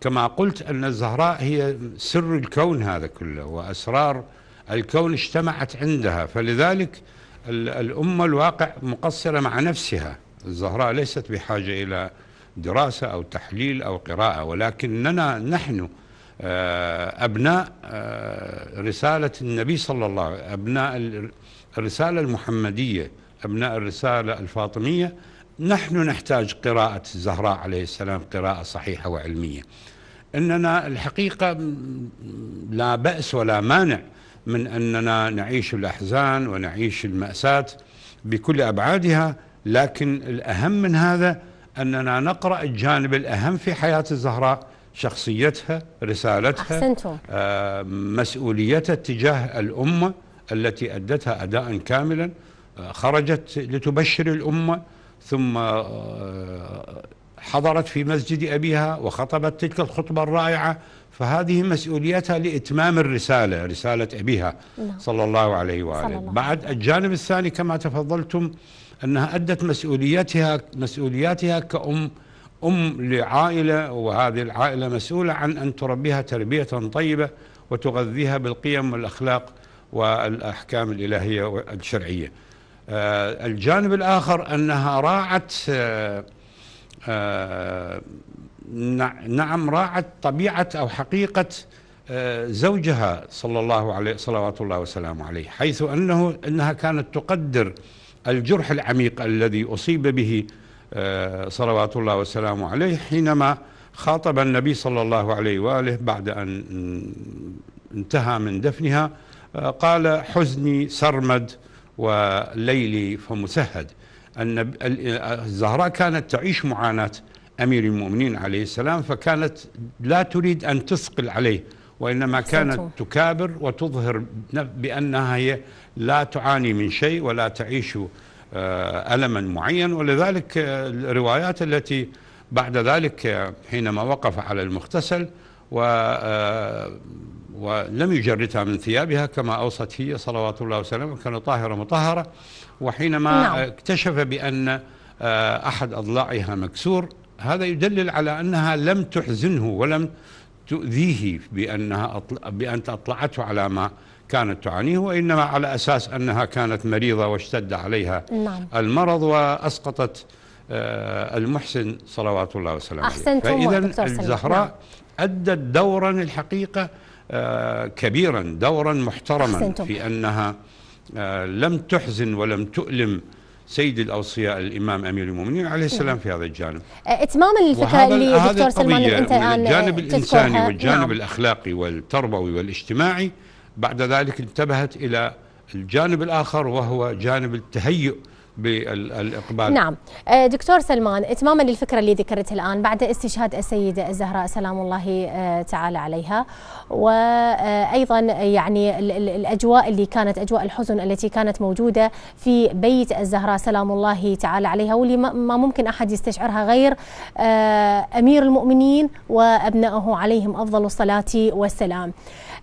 كما قلت أن الزهراء هي سر الكون هذا كله وأسرار الكون اجتمعت عندها. فلذلك الأمة الواقع مقصرة مع نفسها. الزهراء ليست بحاجة إلى دراسة أو تحليل أو قراءة ولكننا نحن آه، أبناء آه، رسالة النبي صلى الله عليه وسلم أبناء الرسالة المحمدية أبناء الرسالة الفاطمية. نحن نحتاج قراءة الزهراء عليه السلام قراءة صحيحة وعلمية. إننا الحقيقة لا بأس ولا مانع من أننا نعيش الأحزان ونعيش المأساة بكل أبعادها لكن الأهم من هذا أننا نقرأ الجانب الأهم في حياة الزهراء شخصيتها رسالتها أحسنتم. آه مسؤوليتها تجاه الأمة التي أدتها أداء كاملا آه خرجت لتبشر الأمة ثم آه حضرت في مسجد أبيها وخطبت تلك الخطبة الرائعة فهذه مسؤوليتها لإتمام الرسالة رسالة أبيها نعم. صلى الله عليه وآله بعد الجانب الثاني كما تفضلتم أنها أدت مسؤوليتها مسؤولياتها كأم أم لعائلة وهذه العائلة مسؤولة عن أن تربيها تربية طيبة وتغذيها بالقيم والأخلاق والأحكام الإلهية والشرعية. آه الجانب الآخر أنها راعت آه آه نعم راعت طبيعة أو حقيقة زوجها صلى الله عليه صلوات الله وسلامه عليه حيث أنه أنها كانت تقدر الجرح العميق الذي أصيب به صلوات الله وسلامه عليه حينما خاطب النبي صلى الله عليه وآله بعد أن انتهى من دفنها آه، قال حزني سرمد وليلي فمسهد الزهراء كانت تعيش معاناة أمير المؤمنين عليه السلام فكانت لا تريد أن تثقل عليه وإنما كانت. تكابر وتظهر بأنها هي لا تعاني من شيء ولا تعيش آه، ألما معين ولذلك آه، الروايات التي بعد ذلك آه، حينما وقف على المغتسل و آه، ولم يجردها من ثيابها كما أوصت هي صلوات الله وسلامه كانت طاهرة مطهرة وحينما نعم. اكتشف بأن آه، أحد أضلاعها مكسور هذا يدلل على أنها لم تحزنه ولم تؤذيه بأنها أطل... بأن أطلعته على ما كانت تعانيه وإنما على أساس أنها كانت مريضة واشتد عليها نعم. المرض وأسقطت آه، المحسن صلوات الله وسلامه عليه. أحسنتم فإذا. الزهراء نعم. أدت دورا الحقيقة آه، كبيرا دورا محترما أحسنتم. في أنها آه، لم تحزن ولم تؤلم سيد الأوصياء الإمام أمير المؤمنين عليه السلام في هذا الجانب اتماما للفكره وهذا اللي دكتور سلمان من الآن الجانب الإنساني. والجانب نعم. الأخلاقي والتربوي والاجتماعي بعد ذلك انتبهت إلى الجانب الآخر وهو جانب التهيؤ بالإقبال. نعم. آه، دكتور سلمان اتماما للفكرة اللي ذكرتها الآن بعد استشهاد السيده الزهراء سلام الله آه، تعالى عليها. وأيضا يعني ال- ال- الأجواء اللي كانت أجواء الحزن التي كانت موجودة في بيت الزهراء سلام الله تعالى عليها واللي ما ممكن أحد يستشعرها غير آه، أمير المؤمنين وأبنائه عليهم أفضل الصلاة والسلام.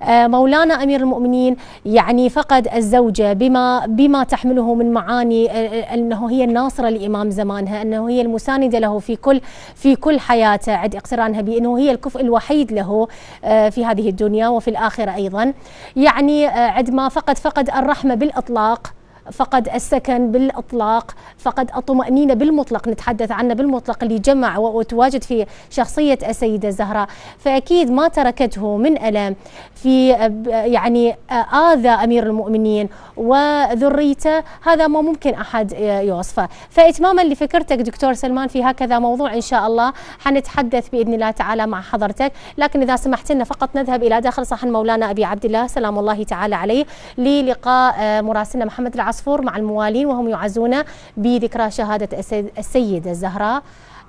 آه، مولانا أمير المؤمنين يعني فقد الزوجة بما بما تحمله من معاني آه، أنه هي الناصرة لإمام زمانها، أنه هي المساندة له في كل في كل حياته عند اقترانها بأنه هي الكفء الوحيد له آه، في هذه الدنيا وفي الآخرة أيضا. يعني آه، عندما فقد فقد الرحمة بالإطلاق فقد السكن بالإطلاق فقد الطمأنينة بالمطلق نتحدث عنه بالمطلق اللي جمع وتواجد في شخصية السيدة الزهراء. فأكيد ما تركته من ألم في يعني آذى أمير المؤمنين وذريته. هذا ما ممكن أحد يوصفه. فإتماما لفكرتك دكتور سلمان في هكذا موضوع إن شاء الله حنتحدث بإذن الله تعالى مع حضرتك. لكن إذا سمحت لنا فقط نذهب إلى داخل صحن مولانا أبي عبد الله. سلام الله تعالى عليه. للقاء آه، مراسلنا محمد العصفور مع الموالين وهم يعزون بذكرى شهادة السيد- السيده الزهراء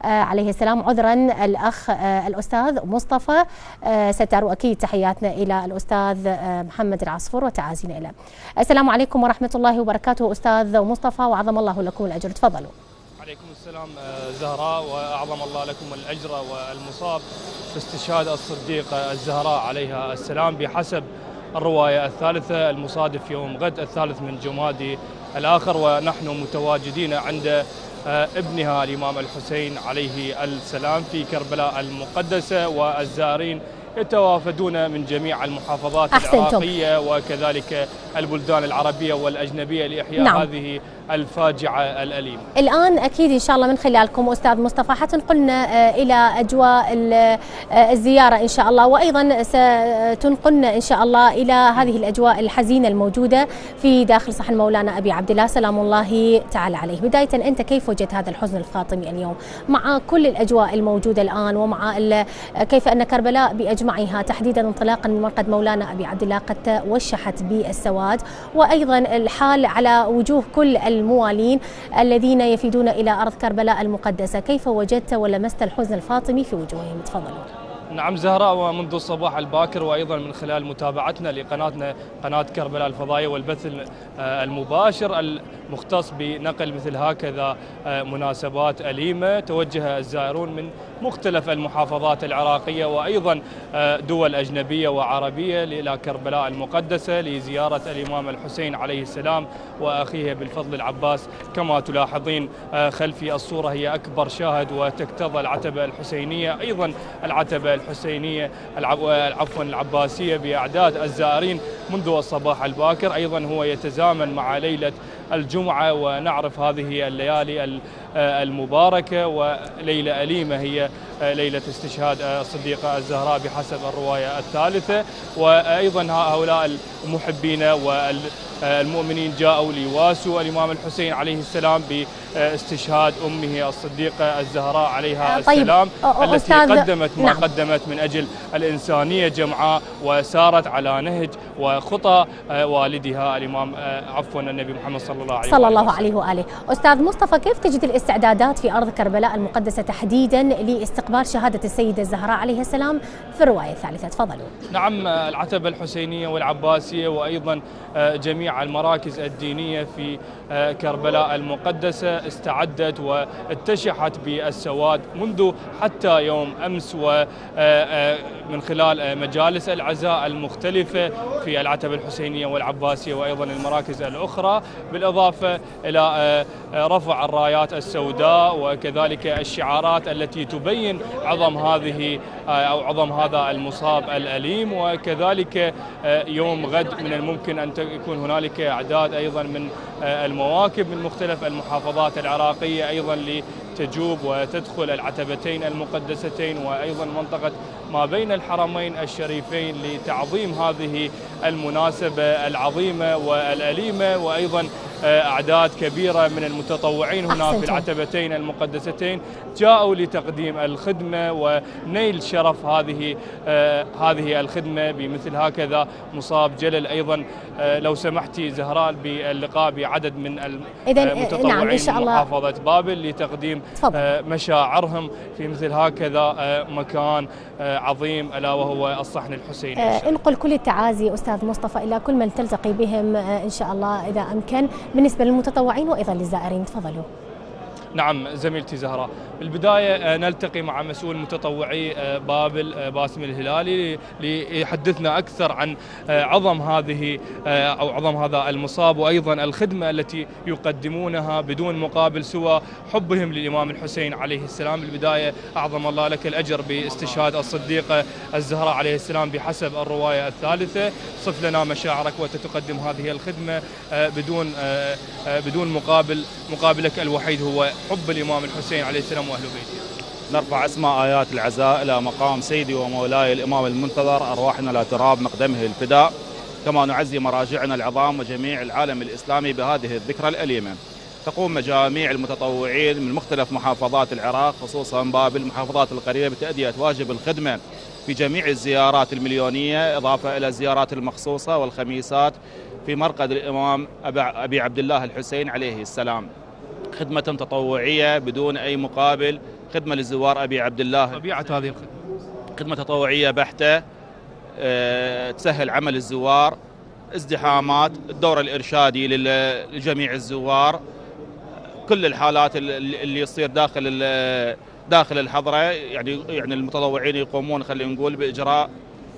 آه، عليه السلام عذرا الأخ آه، الأستاذ مصطفى آه، ستر أكيد تحياتنا إلى الأستاذ محمد العصفور وتعازينا له. السلام عليكم ورحمة الله وبركاته أستاذ مصطفى وعظم الله لكم الأجر تفضلوا. عليكم السلام زهراء وأعظم الله لكم الأجر والمصاب في استشهاد الصديقه الزهراء عليها السلام بحسب الرواية الثالثة المصادف يوم غد الثالث من جمادي الآخر ونحن متواجدين عند آه، ابنها الإمام الحسين عليه السلام في كربلاء المقدسه والزائرين يتوافدون من جميع المحافظات أحسنتم. العراقية وكذلك البلدان العربية والأجنبية لإحياء نعم. هذه الفاجعة الأليمة. الآن أكيد إن شاء الله من خلالكم أستاذ مصطفى حتنقلنا آه، إلى أجواء ال- آه، الزيارة إن شاء الله. وأيضا ستنقلنا إن شاء الله إلى هذه الأجواء الحزينة الموجودة في داخل صحن مولانا أبي عبد الله. سلام الله تعالى عليه. بداية أنت كيف وجدت هذا الحزن الفاطمي اليوم؟ مع كل الأجواء الموجودة الآن ومع ال- كيف أن كربلاء بأجمعها تحديدا انطلاقا من مرقد مولانا أبي عبد الله قد توشحت بالسواد. وأيضا الحال على وجوه كل الموالين الذين يفيدون إلى أرض كربلاء المقدسة. كيف وجدت ولمست الحزن الفاطمي في وجوههم؟ تفضلوا. نعم زهراء ومنذ الصباح الباكر وأيضا من خلال متابعتنا لقناتنا قناة كربلاء الفضائية والبث ال- آه، المباشر المختص بنقل مثل هكذا آه، مناسبات أليمة توجه الزائرون من مختلف المحافظات العراقية وأيضا آه، دول أجنبية وعربية إلى كربلاء المقدسة لزيارة الإمام الحسين عليه السلام وأخيه بالفضل العباس. كما تلاحظين آه، خلفي الصورة هي أكبر شاهد وتكتظى العتبة الحسينية. أيضا العتبة الحسينية العب- عفوا العباسية بأعداد الزائرين منذ الصباح الباكر. أيضا هو يتزامن مع ليلة الجمعة ونعرف هذه الليالي ال- آه، المباركة وليلة أليمة هي آه، ليلة استشهاد آه، الصديقة الزهراء بحسب الرواية الثالثة. وأيضا هؤلاء المحبين المؤمنين جاءوا ليواسوا الإمام الحسين عليه السلام باستشهاد أمه الصديقة الزهراء عليها طيب. السلام التي قدمت ما نعم. قدمت من أجل الإنسانية جمعاء وسارت على نهج وخطى والدها الإمام عفوا النبي محمد صلى الله عليه صلى الله عليه وآله. أستاذ مصطفى كيف تجد الاستعدادات في أرض كربلاء المقدسة تحديدا لاستقبال شهادة السيدة الزهراء عليه السلام في الرواية الثالثة؟ تفضلوا. نعم العتبة الحسينية والعباسية وأيضا جميع المراكز الدينية في كربلاء المقدسة استعدت واتشحت بالسواد منذ حتى يوم أمس ومن خلال مجالس العزاء المختلفة في العتبة الحسينية والعباسية وأيضا المراكز الأخرى بالإضافة إلى رفع الرايات السوداء وكذلك الشعارات التي تبين عظم هذه أو عظم هذا المصاب الأليم وكذلك يوم غد من الممكن أن يكون هنالك أعداد أيضا من المواكب من مختلف المحافظات العراقية أيضا لتجوب وتدخل العتبتين المقدستين وأيضا منطقة ما بين الحرمين الشريفين لتعظيم هذه المناسبة العظيمة والأليمة وأيضا أعداد كبيرة من المتطوعين هنا في العتبتين المقدستين جاءوا لتقديم الخدمة ونيل شرف هذه هذه الخدمة بمثل هكذا مصاب جلل أيضا لو سمحتي زهراء باللقاء بعدد من المتطوعين نعم إن شاء الله. محافظة بابل لتقديم. مشاعرهم في مثل هكذا مكان عظيم ألا وهو الصحن الحسيني انقل كل التعازي أستاذ مصطفى إلى كل من تلتقي بهم إن شاء الله إذا أمكن. بالنسبة للمتطوعين وأيضا للزائرين تفضلوا. نعم زميلتي زهراء بالبداية آه، نلتقي مع مسؤول متطوعي آه، بابل آه، باسم الهلالي ليحدثنا أكثر عن عظم هذه أو عظم هذا المصاب وأيضا الخدمة التي يقدمونها بدون مقابل سوى حبهم للإمام الحسين عليه السلام. بالبداية أعظم الله لك الأجر باستشهاد الصديقة الزهراء عليه السلام بحسب الرواية الثالثة. صف لنا مشاعرك وتتقدم هذه الخدمة بدون بدون مقابل مقابلك الوحيد هو حب الإمام الحسين عليه السلام. وأهل بيته نرفع أسماء آيات العزاء إلى مقام سيدي ومولاي الإمام المنتظر أرواحنا لا تراب مقدمه الفداء. كما نعزي مراجعنا العظام وجميع العالم الإسلامي بهذه الذكرى الأليمة. تقوم مجاميع المتطوعين من مختلف محافظات العراق خصوصا باب المحافظات القريبة بتأدية واجب الخدمة. في جميع الزيارات المليونية إضافة إلى الزيارات المخصوصة والخميسات في مرقد الإمام أبي عبد الله الحسين عليه السلام. خدمة تطوعية بدون أي مقابل خدمة للزوار أبي عبد الله طبيعة هذه الخدمة. خدمة تطوعية بحتة أه تسهل عمل الزوار ازدحامات الدور الإرشادي لجميع الزوار. كل الحالات اللي يصير داخل داخل الحضرة يعني يعني المتطوعين يقومون خلينا نقول بإجراء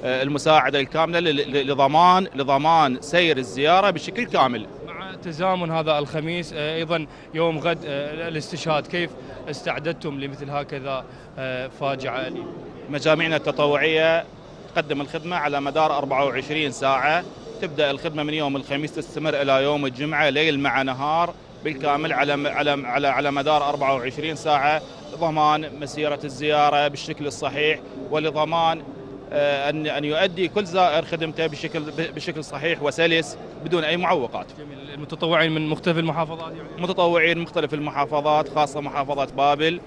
آه، المساعدة الكاملة لضمان لضمان سير الزيارة بشكل كامل. تزامن هذا الخميس آه، أيضا يوم غد آه، الاستشهاد. كيف استعددتم لمثل هكذا آه، فاجعة مجامعنا التطوعية تقدم الخدمة على مدار 24 ساعة. تبدأ الخدمة من يوم الخميس تستمر إلى يوم الجمعة ليل مع نهار بالكامل على على على على مدار 24 ساعة. ضمان مسيرة الزيارة بالشكل الصحيح ولضمان أن أن يؤدي كل زائر خدمته بشكل بشكل صحيح وسلس بدون أي معوقات. جميل، المتطوعين من مختلف المحافظات يعني؟ متطوعين من مختلف المحافظات خاصة محافظة بابل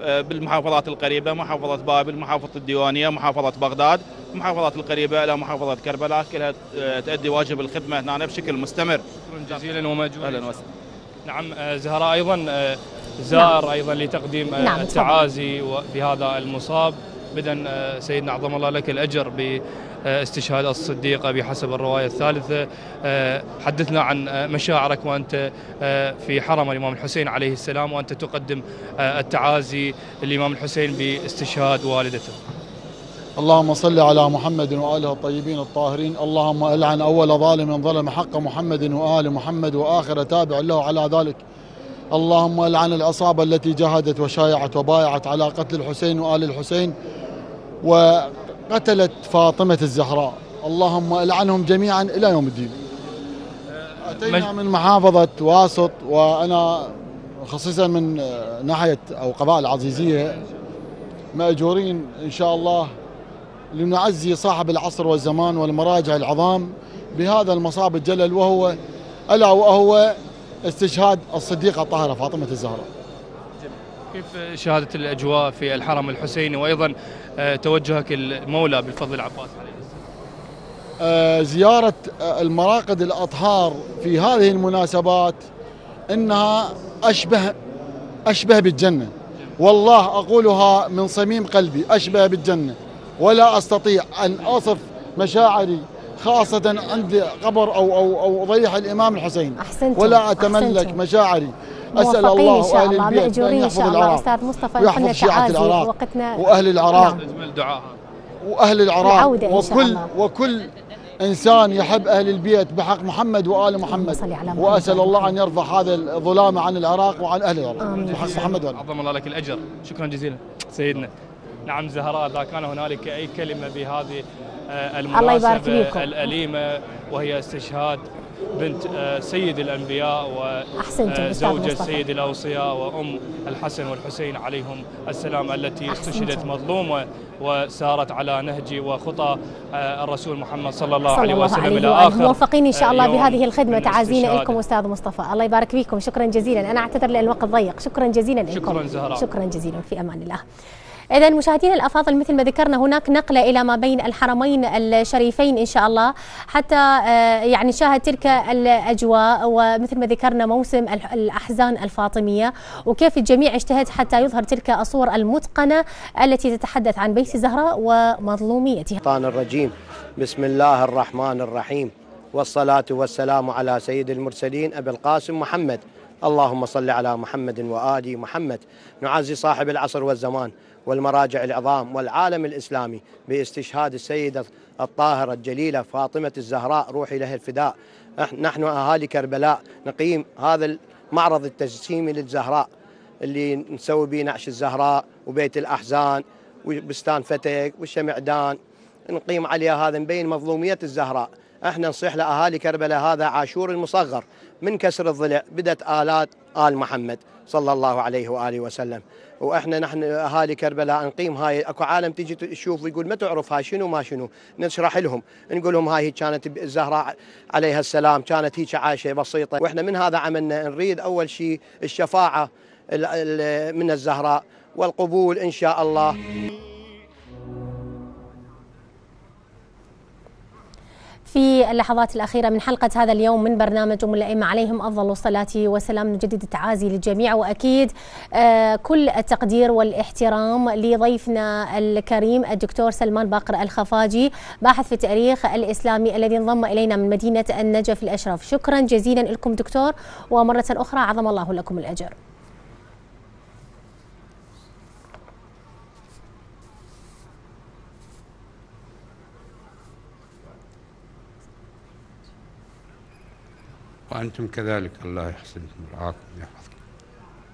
آه، بالمحافظات القريبة محافظة بابل، محافظة الديوانية، محافظة بغداد، المحافظات القريبة إلى محافظة كربلاء كلها آه، تؤدي واجب الخدمة هنا بشكل مستمر. شكرا جزيلا ومجهولا. أهلا وسهلا. نعم آه، زهراء أيضا زار نعم. أيضا لتقديم نعم. التعازي بهذا المصاب آه، سيدنا عظم الله لك الأجر باستشهاد الصديقة بحسب الرواية الثالثة. آه، حدثنا عن آه، مشاعرك وأنت في حرم الإمام الحسين عليه السلام وأنت تقدم التعازي للإمام الحسين باستشهاد والدته. اللهم صل على محمد وآله الطيبين الطاهرين. اللهم ألعن أول ظالم ظلم حق محمد وآل محمد وآخر تابع له على ذلك. اللهم ألعن العصابة التي جاهدت وشايعت وبايعت على قتل الحسين وآل الحسين. وقتلت فاطمة الزهراء. اللهم ألعنهم جميعا إلى يوم الدين. أتينا من محافظة واسط وأنا خصيصا من ناحية أو قضاء العزيزية مأجورين إن شاء الله لنعزي صاحب العصر والزمان والمراجع العظام بهذا المصاب الجلل وهو ألا وهو استشهاد الصديقة الطاهرة فاطمة الزهراء. كيف شهادة الأجواء في الحرم الحسيني؟ وأيضا آه، توجهك المولى بالفضل العباس عليه آه، زيارة آه، المراقد الأطهار في هذه المناسبات إنها أشبه أشبه بالجنة. والله أقولها من صميم قلبي أشبه بالجنة. ولا أستطيع أن أصف مشاعري خاصة عند قبر أو أو أو ضريح الإمام الحسين. أحسنتم ولا أتملك أحسنتم. مشاعري. أسأل موفقين الله إن الله. البيت أن مأجورين إن يحفظ شاء الله العراق أستاذ مصطفى ويحفظ تعازي العراق وقتنا وأهل العراق. نعم. وأهل العراق. وكل. وكل إنسان يحب أهل البيت بحق محمد وآل محمد. وأسأل الله أن يرفع هذا الظلام عن العراق وعن أهل العراق. بحق محمد وال عظم الله لك الأجر. شكرا جزيلا. سيدنا. نعم زهراء إذا كان هنالك أي كلمة بهذه آه، الله يبارك المناسبة. الأليمة وهي استشهاد بنت آه، سيد أستاذ وزوجة مصطفى. سيد الأوصياء وأم الحسن والحسين عليهم السلام التي. استشهدت مظلومه وسارت على نهج وخطى آه، الرسول محمد صلى الله صلى عليه الله وسلم عليه إلى وآله. آخر موفقين إن شاء آه، الله بهذه الخدمة. تعازينا. لكم أستاذ مصطفى. الله يبارك فيكم. شكرا جزيلا. أنا أعتذر لأن الوقت ضيق. شكرا جزيلا لكم. شكراً زهراء. شكرا جزيلا. في أمان الله. إذا مشاهدينا الأفاضل مثل ما ذكرنا هناك نقلة إلى ما بين الحرمين الشريفين إن شاء الله. حتى آه، يعني نشاهد تلك الأجواء ومثل ما ذكرنا موسم الأحزان الفاطمية. وكيف الجميع اجتهد حتى يظهر تلك الصور المتقنة التي تتحدث عن بيت الزهراء ومظلوميتها. الشيطان الرجيم. بسم الله الرحمن الرحيم. والصلاة والسلام على سيد المرسلين أبي القاسم محمد. اللهم صل على محمد وآل محمد. نعزي صاحب العصر والزمان. والمراجع العظام والعالم الإسلامي باستشهاد السيدة الطاهرة الجليلة فاطمة الزهراء. روحي له الفداء. نحن أهالي كربلاء نقيم هذا المعرض التجسيمي للزهراء اللي نسوي به نعش الزهراء وبيت الأحزان وبستان فتك والشمعدان نقيم عليها هذا نبين مظلومية الزهراء. أحنا نصيح لأهالي كربلاء هذا عاشور المصغر. من كسر الضلع بدت آلات آل محمد. صلى الله عليه وآله وسلم. وإحنا نحن أهالي كربلاء نقيم هاي أكو عالم تيجي تشوف ويقول ما تعرف هاي شنو ما شنو. نشرح لهم نقول لهم هاي كانت الزهراء عليها السلام كانت هيك عايشة بسيطة. وإحنا من هذا عملنا نريد أول شيء الشفاعة ال- ال- من الزهراء والقبول إن شاء الله. في اللحظات الأخيرة من حلقة هذا اليوم من برنامج أم الأئمة عليهم أفضل الصلاة والسلام. نجدد التعازي للجميع وأكيد آه، كل التقدير والاحترام لضيفنا الكريم الدكتور سلمان باقر الخفاجي باحث في التاريخ الإسلامي الذي انضم إلينا من مدينة النجف الأشرف. شكرا جزيلا لكم دكتور ومرة أخرى عظم الله لكم الأجر. وأنتم كذلك. الله يحسنكم ويرعاكم ويحفظكم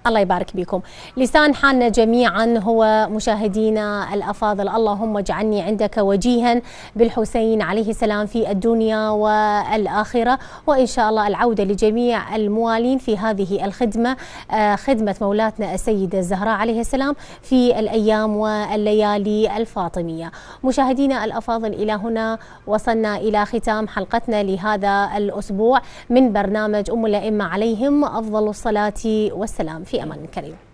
الله يبارك بكم. لسان حالنا جميعا هو مشاهدينا الأفاضل. اللهم اجعلني عندك وجيها بالحسين عليه السلام في الدنيا والآخرة. وإن شاء الله العودة لجميع الموالين في هذه الخدمة آه، خدمة مولاتنا السيدة الزهراء عليه السلام في الأيام والليالي الفاطمية. مشاهدينا الأفاضل إلى هنا وصلنا إلى ختام حلقتنا لهذا الأسبوع. من برنامج أم الأئمة عليهم أفضل الصلاة والسلام. في أمان كريم.